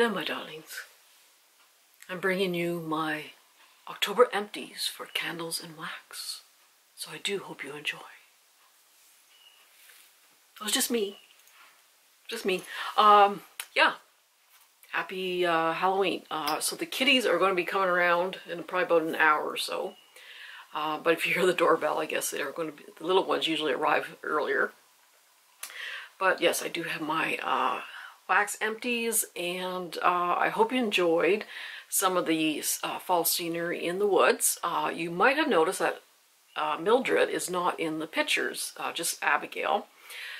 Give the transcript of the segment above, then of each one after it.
Hello, my darlings. I'm bringing you my October empties for candles and wax. So I do hope you enjoy. It was just me. Just me. Um, yeah. Happy uh, Halloween. Uh, so the kitties are going to be coming around in probably about an hour or so. Uh, but if you hear the doorbell, I guess they're going to be, the little ones usually arrive earlier. But yes, I do have my uh, wax empties and uh, I hope you enjoyed some of the uh, fall scenery in the woods. Uh, you might have noticed that uh, Mildred is not in the pictures, uh, just Abigail.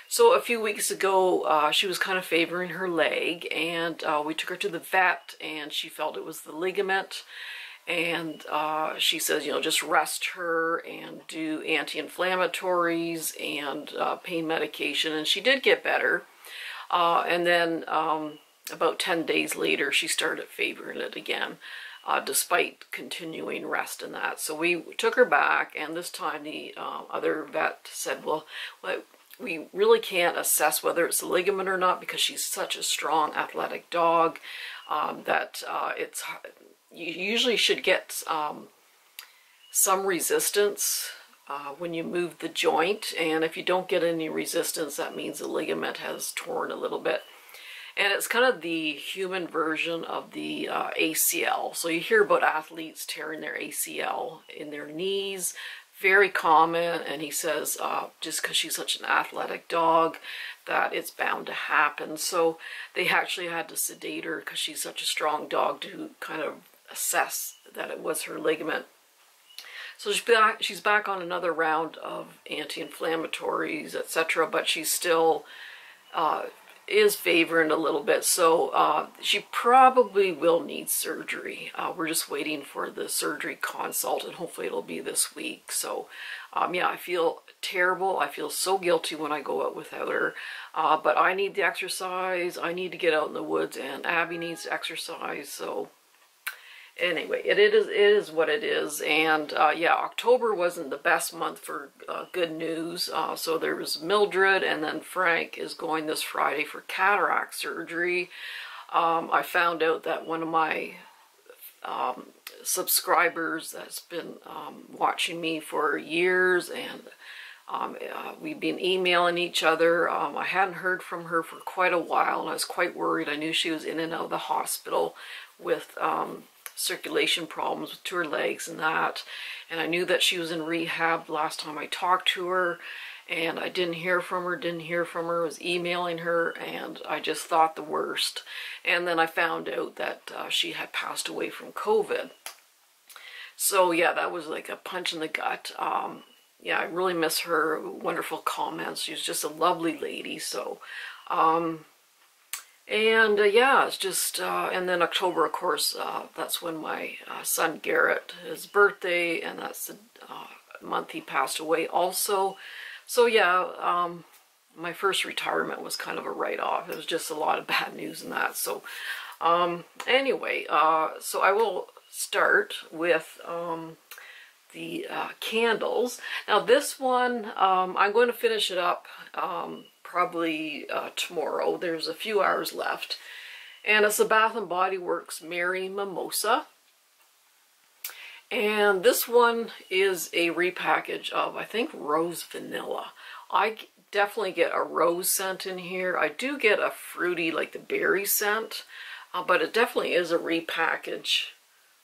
So a few weeks ago, uh, she was kind of favoring her leg and we took her to the vet and she felt it was the ligament and uh, she says, you know, just rest her and do anti-inflammatories and uh, pain medication. And she did get better. Uh, and then um, about 10 days later, she started favoring it again, uh, despite continuing rest and that. So we took her back, and this time the uh, other vet said, well, we really can't assess whether it's a ligament or not because she's such a strong athletic dog um, that uh, it's you usually should get um, some resistance uh, when you move the joint and if you don't get any resistance that means the ligament has torn a little bit. And it's kind of the human version of the uh, ACL so you hear about athletes tearing their ACL in their knees. Very common and he says uh, just because she's such an athletic dog that it's bound to happen. So they actually had to sedate her because she's such a strong dog to kind of assess that it was her ligament so she's back, she's back on another round of anti-inflammatories, etc., but she still uh, is favoring a little bit. So uh, she probably will need surgery. Uh, we're just waiting for the surgery consult, and hopefully it'll be this week. So um, yeah, I feel terrible. I feel so guilty when I go out without her. Uh, but I need the exercise. I need to get out in the woods, and Abby needs exercise. So anyway, it, it is it is what it is, and uh, yeah, October wasn't the best month for uh, good news. Uh, so there was Mildred, and then Frank is going this Friday for cataract surgery. Um, I found out that one of my um, subscribers that's been um, watching me for years and um, uh, we've been emailing each other. Um, I hadn't heard from her for quite a while and I was quite worried. I knew she was in and out of the hospital with um, circulation problems with her legs and that. And I knew that she was in rehab last time I talked to her. And I didn't hear from her, didn't hear from her, was emailing her, and I just thought the worst. And then I found out that uh, she had passed away from COVID. So yeah, that was like a punch in the gut. Um, yeah, I really miss her wonderful comments. She was just a lovely lady. So um, and uh, yeah, it's just, uh, and then October, of course, uh, that's when my uh, son Garrett, his birthday, and that's the uh, month he passed away also. So yeah, um, my first retirement was kind of a write-off. It was just a lot of bad news and that. So um, anyway, uh, so I will start with um, the candles. Now this one, um, I'm going to finish it up um, probably uh, tomorrow. There's a few hours left. And it's a Bath & Body Works Mary Mimosa. And this one is a repackage of, I think, Rose Vanilla. I definitely get a rose scent in here. I do get a fruity, like the berry scent, uh, but it definitely is a repackage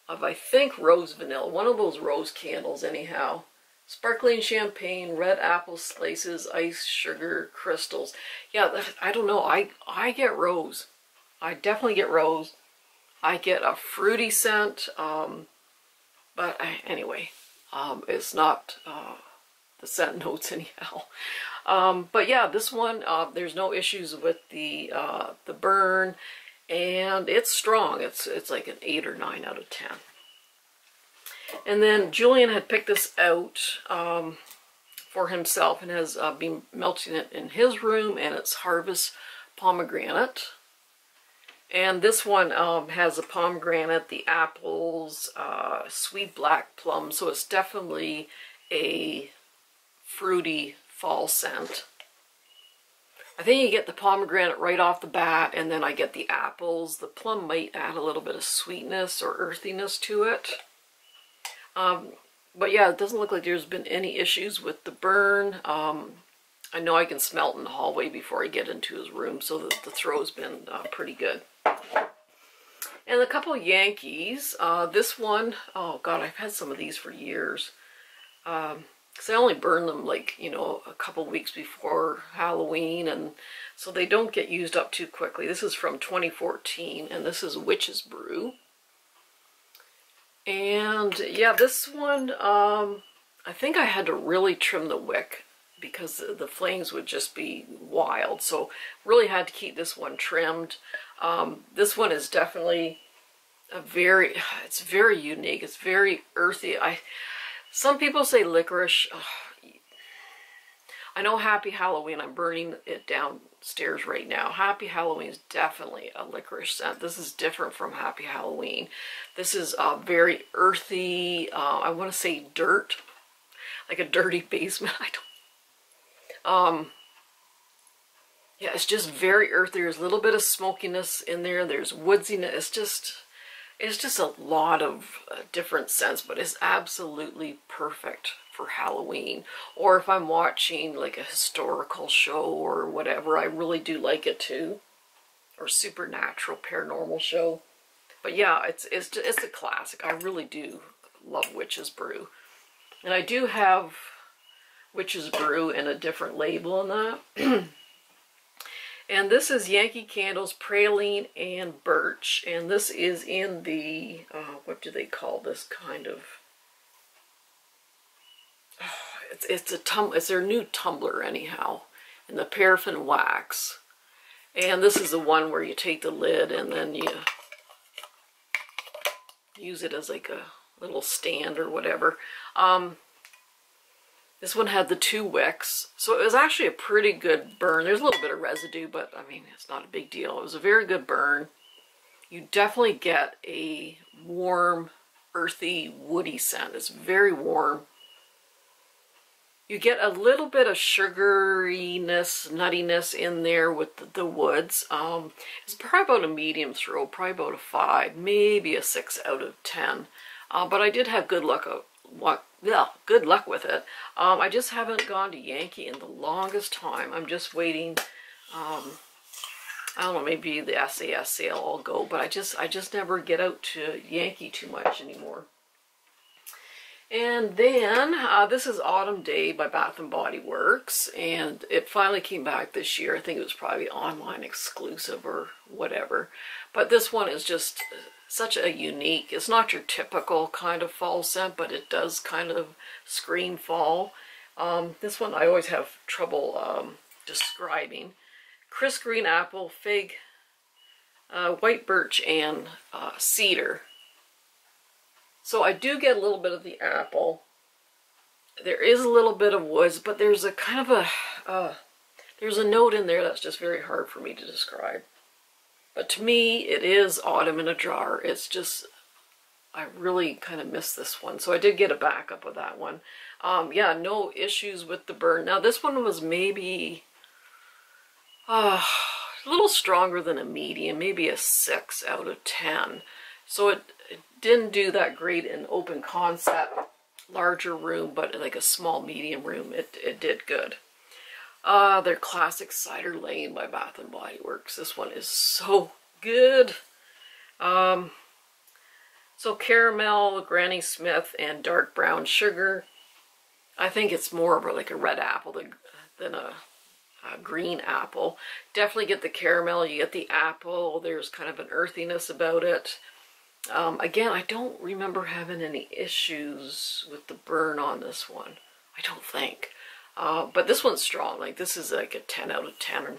of, I think, Rose Vanilla. One of those rose candles, anyhow. Sparkling champagne, red apple slices, ice, sugar, crystals. Yeah, I don't know. I, I get rose. I definitely get rose. I get a fruity scent. Um, but I, anyway, um, it's not uh, the scent notes anyhow. Um, but yeah, this one, uh, there's no issues with the uh, the burn. And it's strong. It's, it's like an 8 or 9 out of 10. And then Julian had picked this out um, for himself and has uh, been melting it in his room and it's Harvest Pomegranate. And this one um, has a pomegranate, the apples, uh, sweet black plum, so it's definitely a fruity fall scent. I think you get the pomegranate right off the bat, and then I get the apples. The plum might add a little bit of sweetness or earthiness to it. Um, but yeah, it doesn't look like there's been any issues with the burn. Um, I know I can smell it in the hallway before I get into his room, so the, the throw's been uh, pretty good. And a couple Yankees. Uh, this one, oh god, I've had some of these for years. Um, because I only burn them like, you know, a couple weeks before Halloween, and so they don't get used up too quickly. This is from 2014, and this is Witch's Brew. And yeah, this one, um, I think I had to really trim the wick because the flames would just be wild. So really had to keep this one trimmed. Um, this one is definitely a very, it's very unique. It's very earthy. I, some people say licorice. I know Happy Halloween, I'm burning it downstairs right now. Happy Halloween is definitely a licorice scent. This is different from Happy Halloween. This is uh, very earthy, uh, I want to say dirt, like a dirty basement. I don't, um, yeah, it's just very earthy. There's a little bit of smokiness in there. There's woodsiness. It's just, it's just a lot of uh, different scents, but it's absolutely perfect for Halloween. Or if I'm watching like a historical show or whatever, I really do like it too. Or supernatural, paranormal show. But yeah, it's, it's, it's a classic. I really do love Witch's Brew. And I do have Witch's Brew in a different label in that. And this is Yankee Candles Praline and Birch. And this is in the, uh, what do they call this kind of? it's, it's a tum it's their new tumbler anyhow. In the paraffin wax. And this is the one where you take the lid and then you use it as like a little stand or whatever. Um, this one had the two wicks, so it was actually a pretty good burn. There's a little bit of residue, but I mean, it's not a big deal. It was a very good burn. You definitely get a warm, earthy, woody scent. It's very warm. You get a little bit of sugariness, nuttiness in there with the, the woods. Um, it's probably about a medium throw, probably about a 5, maybe a 6 out of 10. Uh, but I did have good luck what yeah, good luck with it. Um, I just haven't gone to Yankee in the longest time. I'm just waiting. Um, I don't know, maybe the SAS sale will go, but I just I just never get out to Yankee too much anymore. And then uh, this is Autumn Day by Bath and Body Works, and it finally came back this year. I think it was probably online exclusive or whatever. But this one is just such a unique, it's not your typical kind of fall scent, but it does kind of scream fall. Um, this one I always have trouble um, describing. Crisp green apple, fig, uh, white birch, and uh, cedar. So I do get a little bit of the apple. There is a little bit of woods, but there's a kind of a, uh, there's a note in there that's just very hard for me to describe. But to me, it is autumn in a jar. It's just, I really kind of miss this one. So I did get a backup of that one. Um, yeah, no issues with the burn. Now this one was maybe uh, a little stronger than a medium, maybe a 6 out of 10. So it didn't do that great in open concept, larger room, but like a small medium room, it, it did good. Uh, their classic Cider Lane by Bath & Body Works. This one is so good. Um, so caramel, Granny Smith, and dark brown sugar. I think it's more of like a red apple than, than a, a green apple. Definitely get the caramel, you get the apple. There's kind of an earthiness about it. Um, again, I don't remember having any issues with the burn on this one. I don't think. Uh, but this one's strong. Like this is like a 10 out of 10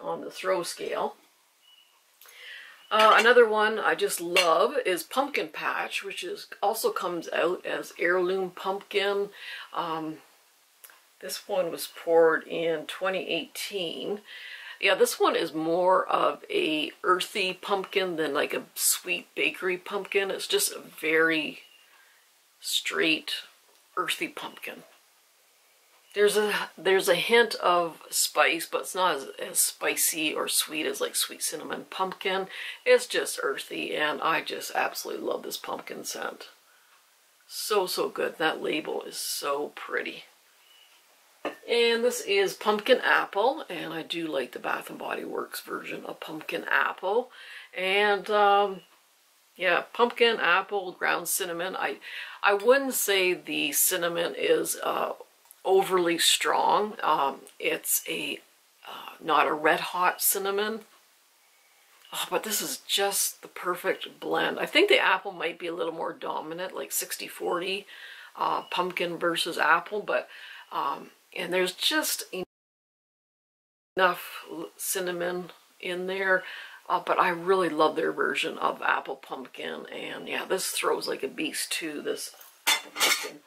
on the throw scale. Uh, another one I just love is Pumpkin Patch, which is also comes out as heirloom pumpkin. Um, this one was poured in 2018. Yeah, this one is more of a earthy pumpkin than like a sweet bakery pumpkin. It's just a very straight earthy pumpkin. There's a there's a hint of spice, but it's not as, as spicy or sweet as like sweet cinnamon pumpkin. It's just earthy, and I just absolutely love this pumpkin scent. So, so good. That label is so pretty. And this is Pumpkin Apple, and I do like the Bath & Body Works version of Pumpkin Apple. And, um, yeah, Pumpkin, Apple, Ground Cinnamon. I, I wouldn't say the cinnamon is uh, overly strong. Um, it's a uh, not a red hot cinnamon. Oh, but this is just the perfect blend. I think the apple might be a little more dominant, like 60-40 uh, pumpkin versus apple, but um, and there's just enough cinnamon in there. Uh, but I really love their version of apple pumpkin, and yeah, this throws like a beast too, this apple pumpkin.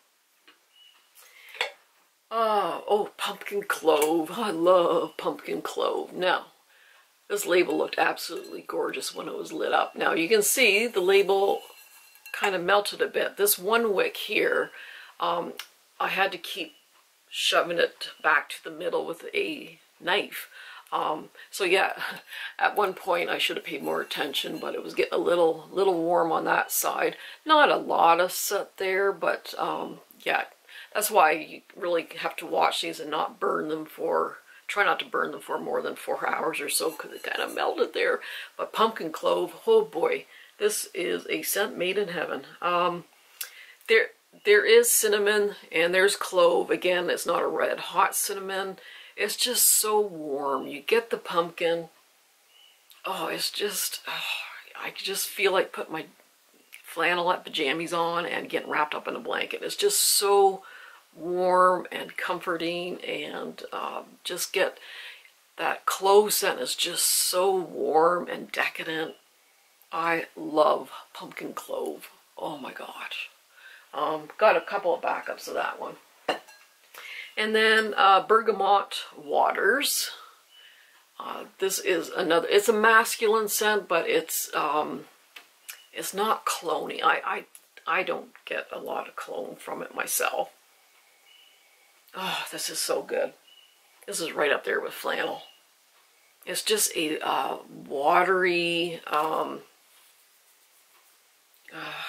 Oh, oh, pumpkin clove. I love pumpkin clove. Now, this label looked absolutely gorgeous when it was lit up. Now, you can see the label kind of melted a bit. This one wick here, um, I had to keep shoving it back to the middle with a knife. Um, so yeah, at one point I should have paid more attention, but it was getting a little little warm on that side. Not a lot of soot there, but um, yeah, that's why you really have to watch these and not burn them for, try not to burn them for more than four hours or so because it kind of melted there. But pumpkin clove, oh boy, this is a scent made in heaven. Um, there, there is cinnamon and there's clove. Again, it's not a red hot cinnamon. It's just so warm. You get the pumpkin. Oh, it's just, oh, I just feel like putting my flannelette pajamas on and getting wrapped up in a blanket. It's just so warm and comforting and um, just get that clove scent is just so warm and decadent. I love pumpkin clove. Oh my gosh. Um, got a couple of backups of that one. And then uh, Bergamot Waters. Uh, this is another, it's a masculine scent, but it's um, it's not cloney. I, I, I don't get a lot of clone from it myself. Oh, this is so good. This is right up there with flannel. It's just a uh, watery, um, uh,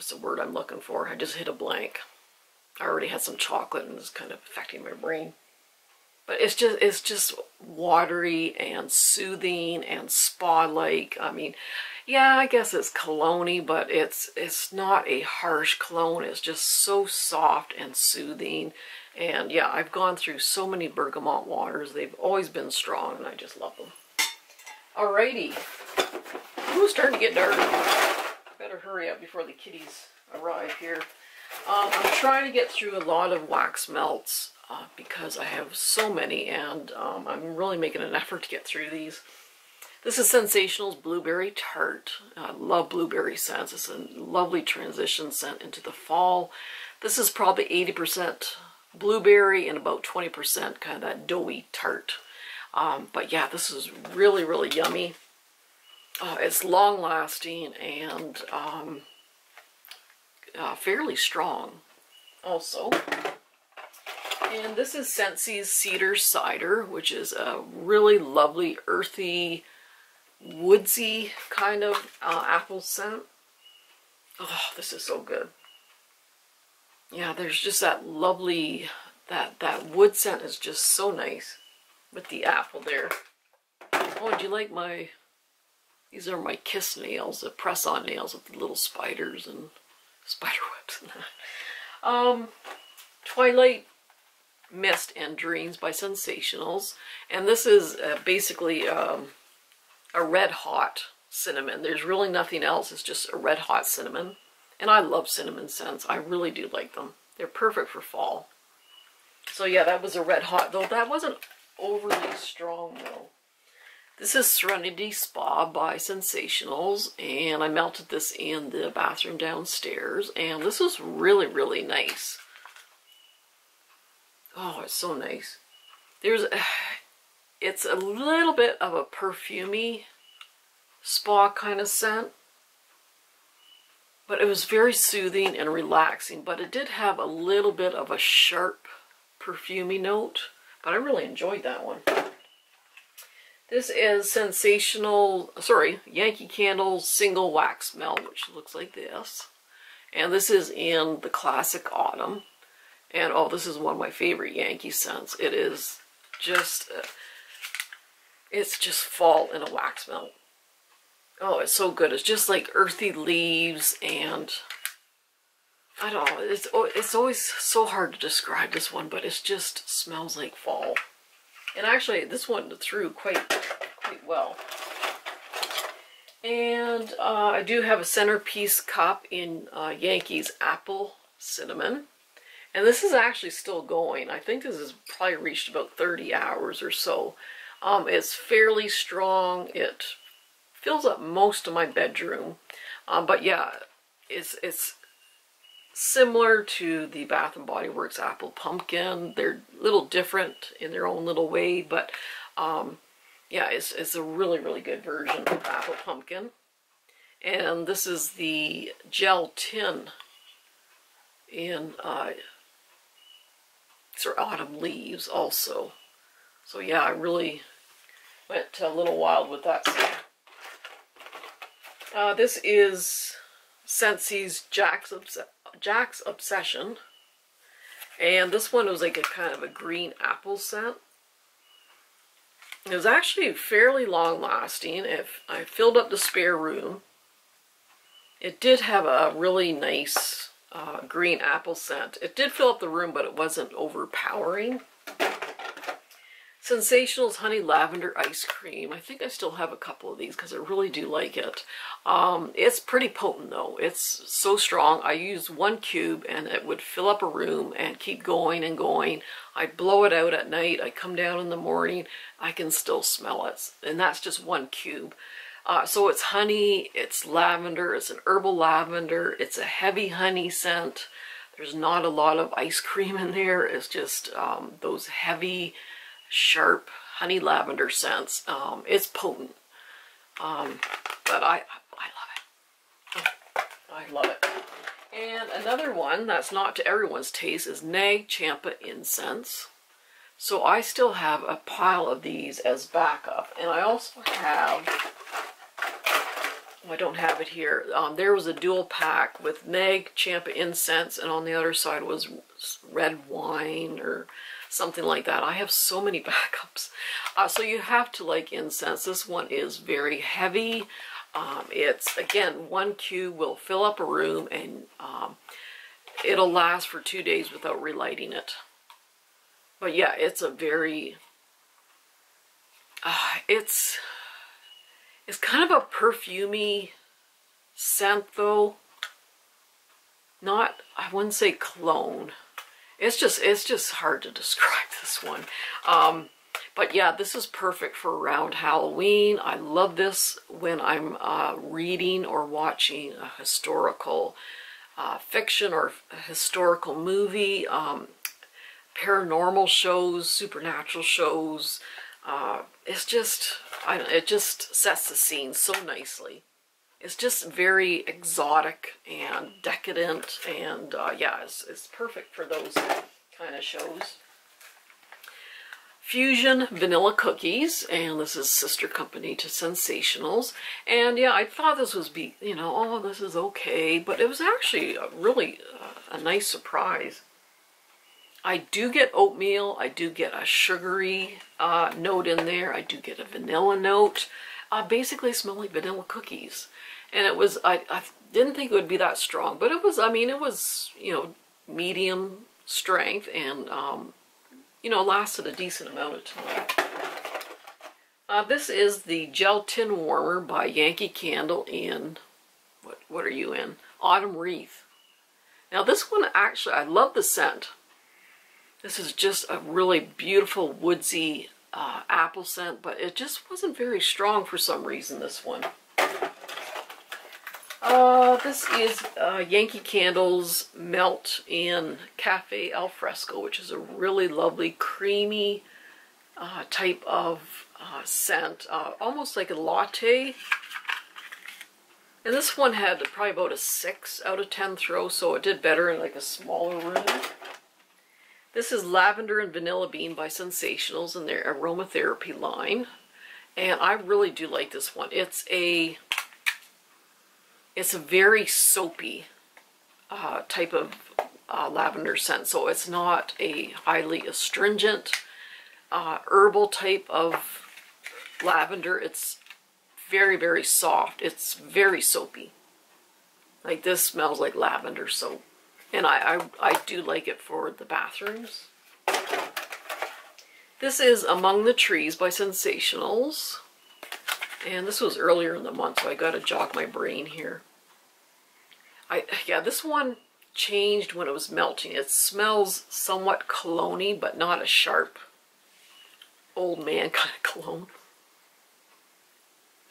what's the word I'm looking for? I just hit a blank. I already had some chocolate and it's kind of affecting my brain. But it's just it's just watery and soothing and spa-like. I mean, yeah, I guess it's cologne but it's it's not a harsh cologne. It's just so soft and soothing. And yeah, I've gone through so many bergamot waters. They've always been strong, and I just love them. Alrighty. Who's starting to get dark. Better hurry up before the kitties arrive here. Um, I'm trying to get through a lot of wax melts uh, because I have so many, and um, I'm really making an effort to get through these. This is Scentsational's Blueberry Tart. I love blueberry scents. It's a lovely transition scent into the fall. This is probably 80% blueberry and about 20% kind of that doughy tart. Um, but yeah, this is really, really yummy. Uh, it's long lasting and um, uh, fairly strong also. And this is Scentsy's Cedar Cider, which is a really lovely, earthy, woodsy kind of uh, apple scent. Oh, this is so good. Yeah, there's just that lovely, that, that wood scent is just so nice with the apple there. Oh, do you like my, these are my kiss nails, the press-on nails with the little spiders and spider webs and that. Um, Twilight Mist and Dreams by Scentsationals. And this is uh, basically um, a red hot cinnamon. There's really nothing else. It's just a red hot cinnamon. And I love cinnamon scents. I really do like them. They're perfect for fall. So yeah, that was a red hot, though that wasn't overly strong though. This is Serenity Spa by Scentsationals, and I melted this in the bathroom downstairs, and this was really, really nice. Oh, it's so nice. There's, it's a little bit of a perfumy spa kind of scent, but it was very soothing and relaxing, but it did have a little bit of a sharp perfumy note, but I really enjoyed that one. This is Sensational, sorry, Yankee Candle Single Wax Melt, which looks like this. And this is in the classic autumn. And oh, this is one of my favorite Yankee scents. It is just, uh, it's just fall in a wax melt. Oh, it's so good. It's just like earthy leaves and I don't know. It's, it's always so hard to describe this one, but it just smells like fall. And actually, this one threw quite, quite well. And uh, I do have a centerpiece cup in uh, Yankees Apple Cinnamon. And this is actually still going. I think this has probably reached about 30 hours or so. Um, it's fairly strong. It fills up most of my bedroom. Um, but yeah, it's, it's similar to the Bath & Body Works Apple Pumpkin. They're a little different in their own little way, but um, yeah, it's, it's a really, really good version of Apple Pumpkin. And this is the gel tin in uh, of autumn leaves also. So yeah, I really went a little wild with that. Uh, this is Scentsy's Jack's Obs Jack's Obsession. And this one was like a kind of a green apple scent. It was actually fairly long lasting. If I filled up the spare room, it did have a really nice uh, green apple scent. It did fill up the room, but it wasn't overpowering. Scentsationals Honey Lavender Ice Cream. I think I still have a couple of these because I really do like it. Um, it's pretty potent though. It's so strong. I use one cube and it would fill up a room and keep going and going. I blow it out at night. I come down in the morning. I can still smell it. And that's just one cube. Uh, so it's honey, it's lavender, it's an herbal lavender, it's a heavy honey scent. There's not a lot of ice cream in there. It's just um, those heavy sharp honey lavender scents. Um, it's potent, um, but I, I love it. Oh, I love it. And another one that's not to everyone's taste is Nag Champa Incense. So I still have a pile of these as backup. And I also have, oh, I don't have it here, um, there was a dual pack with Nag Champa Incense and on the other side was red wine or something like that. I have so many backups. Uh, so you have to like incense. This one is very heavy. Um, it's, again, one cube will fill up a room and um, it'll last for two days without relighting it. But yeah, it's a very, uh, it's, it's kind of a perfumey scent though. Not, I wouldn't say cologne. It's just, it's just hard to describe this one. Um, but yeah, this is perfect for around Halloween. I love this when I'm uh, reading or watching a historical uh, fiction or historical movie, um, paranormal shows, supernatural shows. Uh, it's just, I, it just sets the scene so nicely. It's just very exotic and decadent and uh, yeah, it's, it's perfect for those kind of shows. Fusion Vanilla Cookies, and this is sister company to Scentsationals. And yeah, I thought this was, be you know, oh, this is okay, but it was actually a really uh, a nice surprise. I do get oatmeal, I do get a sugary uh, note in there, I do get a vanilla note. Uh, basically smell like vanilla cookies and it was I, I didn't think it would be that strong but it was I mean it was you know medium strength and um, you know lasted a decent amount of time. Uh, this is the gel tin warmer by Yankee Candle in what what are you in? Autumn wreath. Now this one actually I love the scent. This is just a really beautiful woodsy uh, apple scent, but it just wasn't very strong for some reason, this one. Uh, this is uh, Yankee Candles Melt in Cafe Al Fresco, which is a really lovely creamy uh, type of uh, scent, uh, almost like a latte. And this one had probably about a 6 out of 10 throw, so it did better in like a smaller room. This is Lavender and Vanilla Bean by Scentsationals in their aromatherapy line. And I really do like this one. It's a it's a very soapy uh, type of uh, lavender scent. So it's not a highly astringent uh, herbal type of lavender. It's very, very soft. It's very soapy. Like this smells like lavender soap. And I, I, I do like it for the bathrooms. This is Among the Trees by Scentsationals. And this was earlier in the month, so I gotta jog my brain here. I Yeah, this one changed when it was melting. It smells somewhat cologne but not a sharp old man kind of cologne.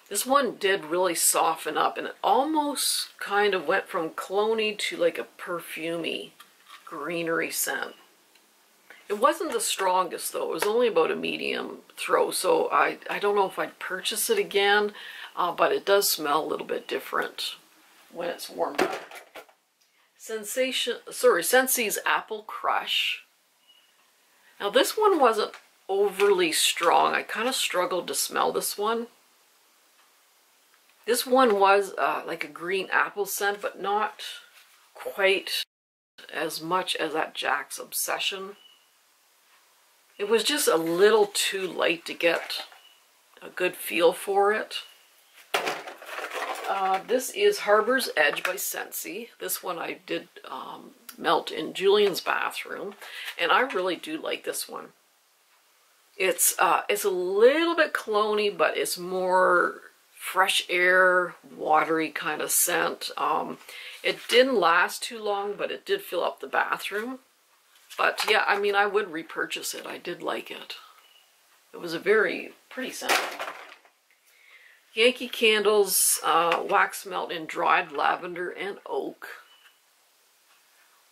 This one did really soften up and it almost kind of went from cologne to like a perfumey greenery scent. It wasn't the strongest though. It was only about a medium throw, so I, I don't know if I'd purchase it again, uh, but it does smell a little bit different when it's warmed up. Sensation, sorry, Scentsy's Apple Crush. Now this one wasn't overly strong. I kind of struggled to smell this one. This one was uh, like a green apple scent, but not quite as much as that Jack's Obsession. It was just a little too light to get a good feel for it. Uh, this is Harbor's Edge by Scentsy. This one I did um, melt in Julian's bathroom, and I really do like this one. It's uh, it's a little bit cologne but it's more fresh air, watery kind of scent. Um, it didn't last too long, but it did fill up the bathroom. But yeah, I mean, I would repurchase it. I did like it. It was a very pretty scent. Yankee Candles uh, Wax Melt in Dried Lavender and Oak.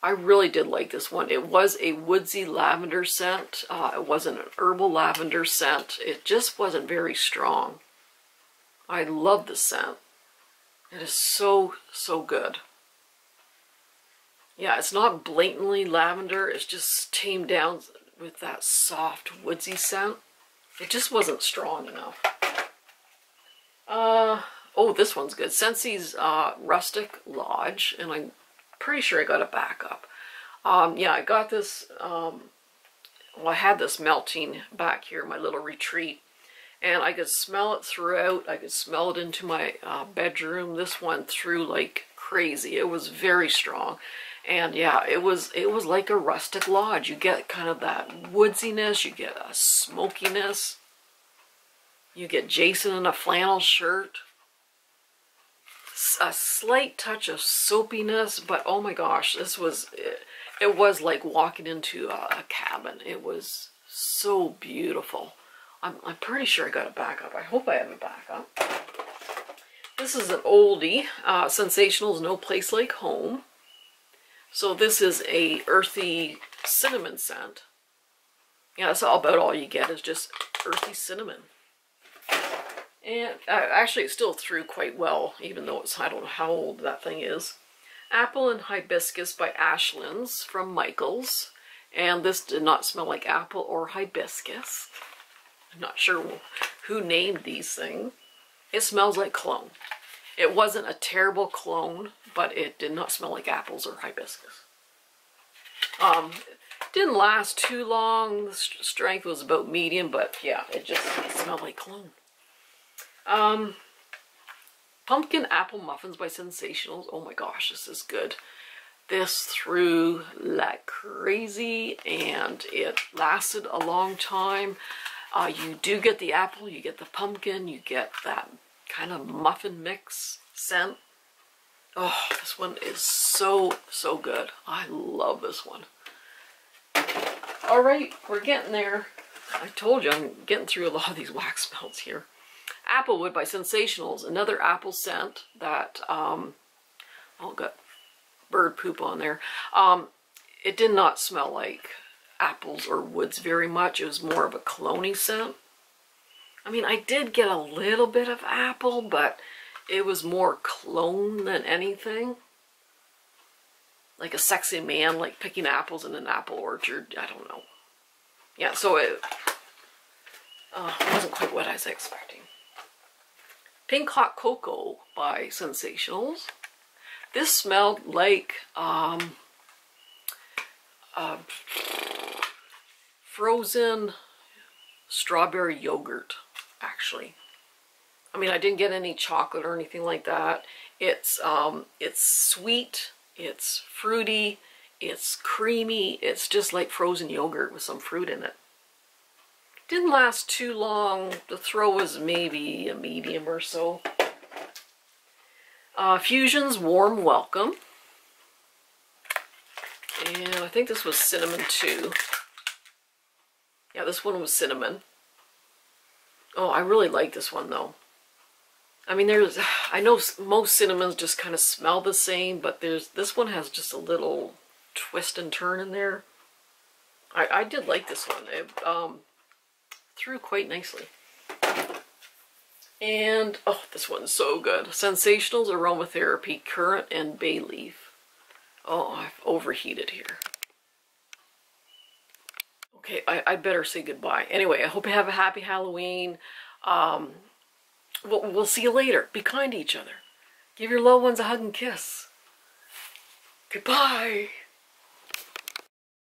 I really did like this one. It was a woodsy lavender scent. Uh, it wasn't an herbal lavender scent. It just wasn't very strong. I love the scent. It is so, so good. Yeah, it's not blatantly lavender. It's just tamed down with that soft woodsy scent. It just wasn't strong enough. Uh, oh, this one's good. Scentsy's uh, Rustic Lodge, and I'm pretty sure I got a backup. Um, yeah, I got this, um, well, I had this melting back here, my little retreat, and I could smell it throughout. I could smell it into my uh, bedroom. This one threw like crazy. It was very strong. And yeah, it was it was like a rustic lodge. You get kind of that woodsiness, you get a smokiness. You get Jason in a flannel shirt. A slight touch of soapiness, but oh my gosh, this was, it, it was like walking into a, a cabin. It was so beautiful. I'm, I'm pretty sure I got a backup. I hope I have a backup. This is an oldie, uh, Scentsationals No Place Like Home. So this is a earthy cinnamon scent. Yeah, that's all about all you get is just earthy cinnamon. And uh, actually it still threw quite well, even though it's, I don't know how old that thing is. Apple and Hibiscus by Ashlands from Michaels. And this did not smell like apple or hibiscus. I'm not sure who named these things. It smells like cologne. It wasn't a terrible clone, but it did not smell like apples or hibiscus. Um, didn't last too long. The strength was about medium, but yeah, it just it smelled like cologne. Um, Pumpkin Apple Muffins by Scentsationals. Oh my gosh, this is good. This threw like crazy and it lasted a long time. Uh, you do get the apple, you get the pumpkin, you get that kind of muffin mix scent. Oh, this one is so, so good. I love this one. All right, we're getting there. I told you I'm getting through a lot of these wax melts here. Applewood by Scentsationals, another apple scent that, um, oh, got bird poop on there. Um, it did not smell like apples or woods very much. It was more of a cologne scent. I mean, I did get a little bit of apple, but it was more clone than anything. Like a sexy man, like picking apples in an apple orchard. I don't know. Yeah, so it uh, wasn't quite what I was expecting. Pink Hot Cocoa by Scentsationals. This smelled like um, uh, frozen strawberry yogurt, actually. I mean, I didn't get any chocolate or anything like that. It's um, it's sweet, it's fruity, it's creamy. It's just like frozen yogurt with some fruit in it. Didn't last too long. The throw was maybe a medium or so. Uh, Fusion's Warm Welcome. And I think this was cinnamon too. Yeah, this one was cinnamon. Oh, I really like this one though. I mean, there's, I know most cinnamons just kind of smell the same, but there's, this one has just a little twist and turn in there. I, I did like this one. It um, threw quite nicely. And, oh, this one's so good. Scentsationals Aromatherapy, Currant and Bay Leaf. Oh, I've overheated here. Okay, I, I better say goodbye. Anyway, I hope you have a happy Halloween. Um, we'll, we'll see you later. Be kind to each other. Give your loved ones a hug and kiss. Goodbye.